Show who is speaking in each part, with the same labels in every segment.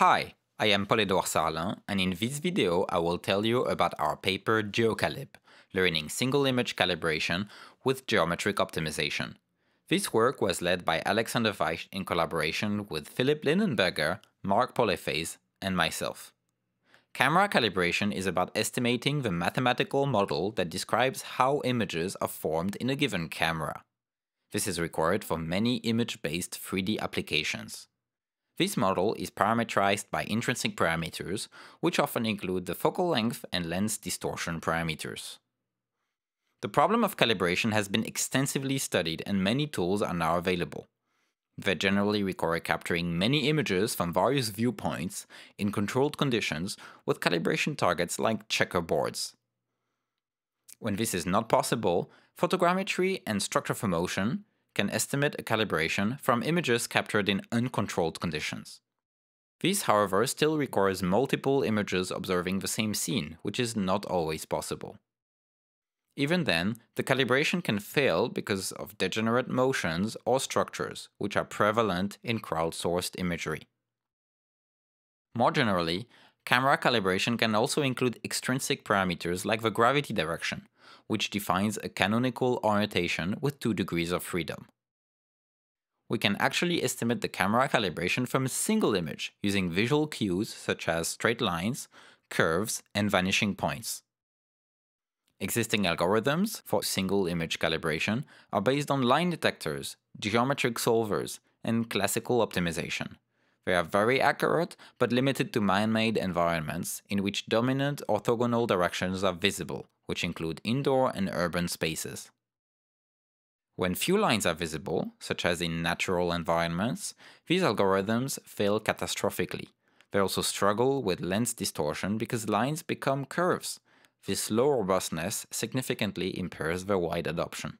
Speaker 1: Hi, I am Paul-Edouard Sarlin, and in this video I will tell you about our paper GeoCalib, learning single image calibration with geometric optimization. This work was led by Alexander Veicht in collaboration with Philipp Lindenberger, Marc Pollefeys, and myself. Camera calibration is about estimating the mathematical model that describes how images are formed in a given camera. This is required for many image-based 3D applications. This model is parameterized by intrinsic parameters, which often include the focal length and lens distortion parameters. The problem of calibration has been extensively studied and many tools are now available. They generally require capturing many images from various viewpoints in controlled conditions with calibration targets like checkerboards. When this is not possible, photogrammetry and structure from motion, can estimate a calibration from images captured in uncontrolled conditions. This, however, still requires multiple images observing the same scene, which is not always possible. Even then, the calibration can fail because of degenerate motions or structures, which are prevalent in crowdsourced imagery. More generally, camera calibration can also include extrinsic parameters like the gravity direction, which defines a canonical orientation with two degrees of freedom. We can actually estimate the camera calibration from a single image using visual cues such as straight lines, curves, and vanishing points. Existing algorithms for single image calibration are based on line detectors, geometric solvers, and classical optimization. They are very accurate, but limited to man-made environments in which dominant orthogonal directions are visible, which include indoor and urban spaces. When few lines are visible, such as in natural environments, these algorithms fail catastrophically. They also struggle with lens distortion because lines become curves. This low robustness significantly impairs their wide adoption.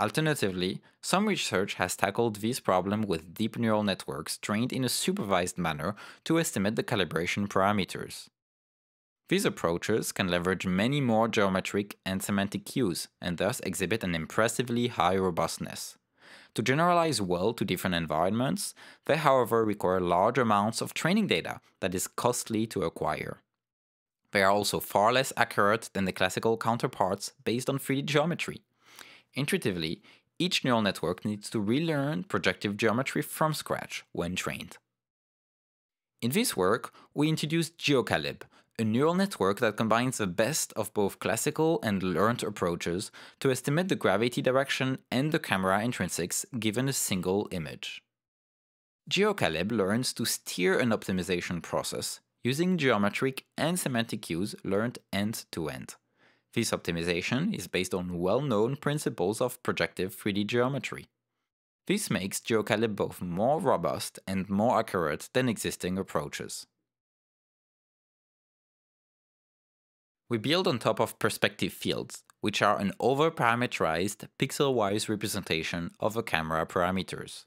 Speaker 1: Alternatively, some research has tackled this problem with deep neural networks trained in a supervised manner to estimate the calibration parameters. These approaches can leverage many more geometric and semantic cues and thus exhibit an impressively high robustness. To generalize well to different environments, they however require large amounts of training data that is costly to acquire. They are also far less accurate than the classical counterparts based on 3D geometry. Intuitively, each neural network needs to relearn projective geometry from scratch when trained. In this work, we introduced GeoCalib, a neural network that combines the best of both classical and learned approaches to estimate the gravity direction and the camera intrinsics given a single image. GeoCalib learns to steer an optimization process using geometric and semantic cues learned end-to-end. -end. This optimization is based on well-known principles of projective 3D geometry. This makes GeoCalib both more robust and more accurate than existing approaches. We build on top of perspective fields, which are an over-parameterized pixel-wise representation of a camera parameters.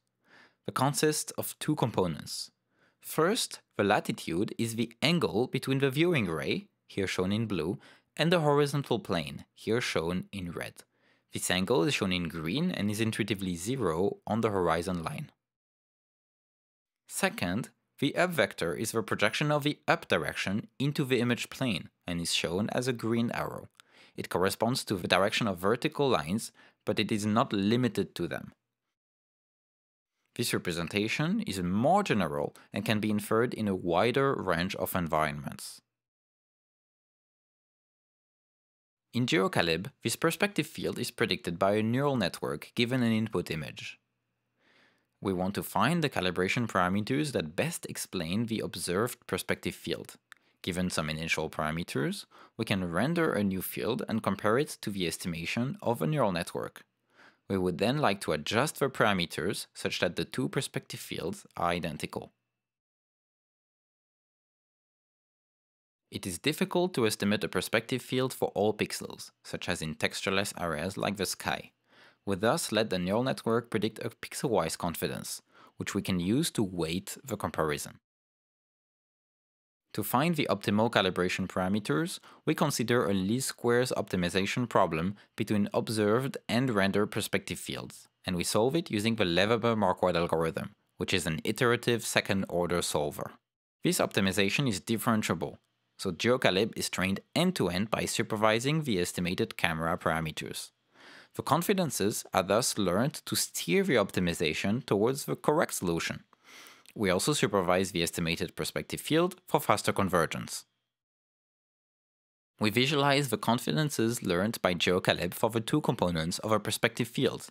Speaker 1: They consist of two components. First, the latitude is the angle between the viewing ray, here shown in blue, and the horizontal plane, here shown in red. This angle is shown in green and is intuitively zero on the horizon line. Second, the up vector is the projection of the up direction into the image plane and is shown as a green arrow. It corresponds to the direction of vertical lines, but it is not limited to them. This representation is more general and can be inferred in a wider range of environments. In GeoCalib, this perspective field is predicted by a neural network given an input image. We want to find the calibration parameters that best explain the observed perspective field. Given some initial parameters, we can render a new field and compare it to the estimation of a neural network. We would then like to adjust the parameters such that the two perspective fields are identical. It is difficult to estimate a perspective field for all pixels, such as in textureless areas like the sky. We thus let the neural network predict a pixel-wise confidence, which we can use to weight the comparison. To find the optimal calibration parameters, we consider a least squares optimization problem between observed and rendered perspective fields, and we solve it using the Levenberg-Marquardt algorithm, which is an iterative second-order solver. This optimization is differentiable, so GeoCalib is trained end-to-end -end by supervising the estimated camera parameters. The confidences are thus learned to steer the optimization towards the correct solution. We also supervise the estimated perspective field for faster convergence. We visualize the confidences learned by GeoCalib for the two components of a perspective field.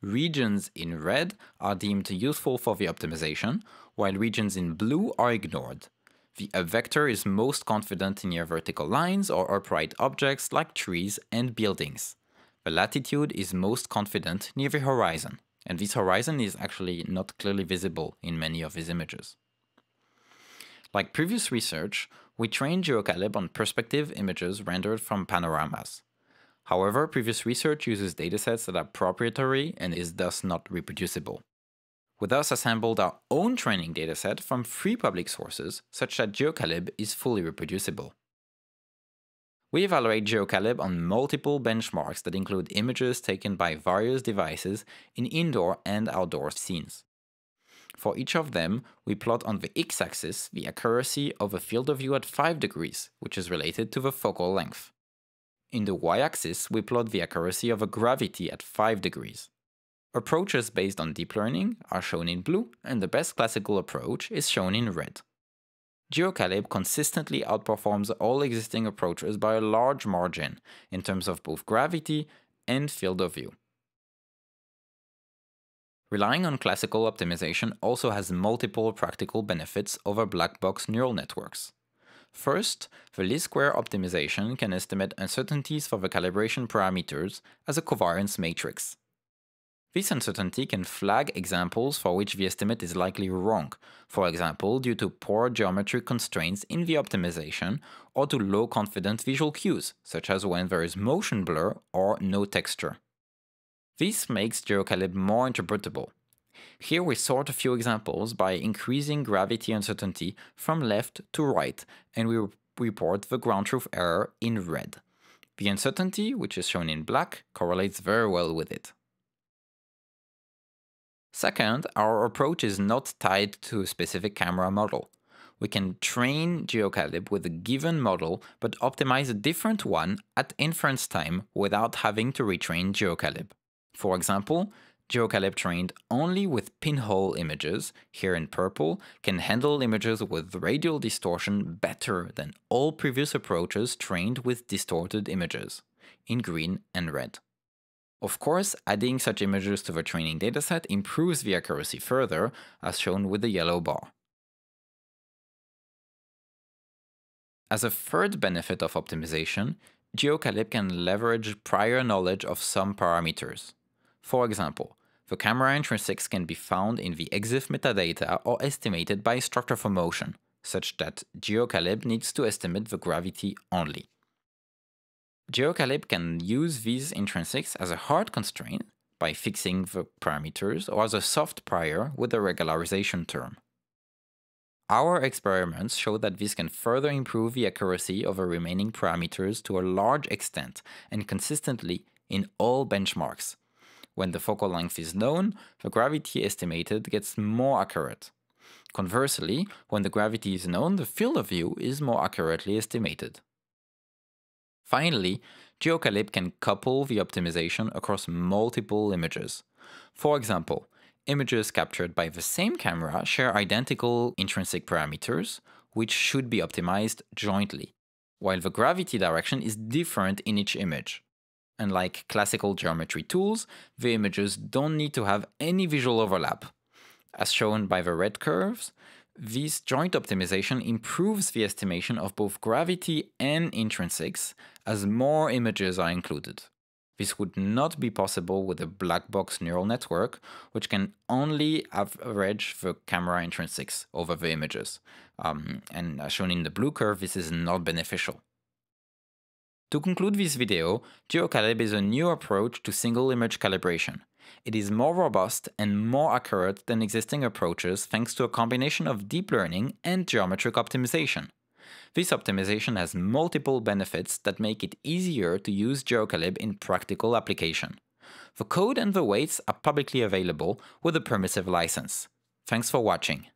Speaker 1: Regions in red are deemed useful for the optimization, while regions in blue are ignored. The vector is most confident in near vertical lines or upright objects like trees and buildings. The latitude is most confident near the horizon, and this horizon is actually not clearly visible in many of these images. Like previous research, we trained GeoCalib on perspective images rendered from panoramas. However, previous research uses datasets that are proprietary and is thus not reproducible. We thus assembled our own training dataset from free public sources, such that GeoCalib is fully reproducible. We evaluate GeoCalib on multiple benchmarks that include images taken by various devices in indoor and outdoor scenes. For each of them, we plot on the x-axis the accuracy of a field of view at 5 degrees, which is related to the focal length. In the y-axis, we plot the accuracy of a gravity at 5 degrees. Approaches based on deep learning are shown in blue, and the best classical approach is shown in red. GeoCalib consistently outperforms all existing approaches by a large margin in terms of both gravity and field of view. Relying on classical optimization also has multiple practical benefits over black box neural networks. First, the least square optimization can estimate uncertainties for the calibration parameters as a covariance matrix. This uncertainty can flag examples for which the estimate is likely wrong, for example due to poor geometric constraints in the optimization or to low confidence visual cues, such as when there is motion blur or no texture. This makes GeoCalib more interpretable. Here we sort a few examples by increasing gravity uncertainty from left to right, and we report the ground truth error in red. The uncertainty, which is shown in black, correlates very well with it. Second, our approach is not tied to a specific camera model. We can train GeoCalib with a given model but optimize a different one at inference time without having to retrain GeoCalib. For example, GeoCalib trained only with pinhole images, here in purple, can handle images with radial distortion better than all previous approaches trained with distorted images, in green and red. Of course, adding such images to the training dataset improves the accuracy further, as shown with the yellow bar. As a third benefit of optimization, GeoCalib can leverage prior knowledge of some parameters. For example, the camera intrinsics can be found in the EXIF metadata or estimated by Structure from Motion, such that GeoCalib needs to estimate the gravity only. GeoCalib can use these intrinsics as a hard constraint by fixing the parameters or as a soft prior with a regularization term. Our experiments show that this can further improve the accuracy of the remaining parameters to a large extent and consistently in all benchmarks. When the focal length is known, the gravity estimated gets more accurate. Conversely, when the gravity is known, the field of view is more accurately estimated. Finally, GeoCalib can couple the optimization across multiple images. For example, images captured by the same camera share identical intrinsic parameters, which should be optimized jointly, while the gravity direction is different in each image. Unlike classical geometry tools, the images don't need to have any visual overlap. As shown by the red curves, this joint optimization improves the estimation of both gravity and intrinsics as more images are included. This would not be possible with a black box neural network, which can only average the camera intrinsics over the images. Um, and as shown in the blue curve, this is not beneficial. To conclude this video, GeoCalib is a new approach to single image calibration. It is more robust and more accurate than existing approaches thanks to a combination of deep learning and geometric optimization. This optimization has multiple benefits that make it easier to use GeoCalib in practical application. The code and the weights are publicly available with a permissive license. Thanks for watching.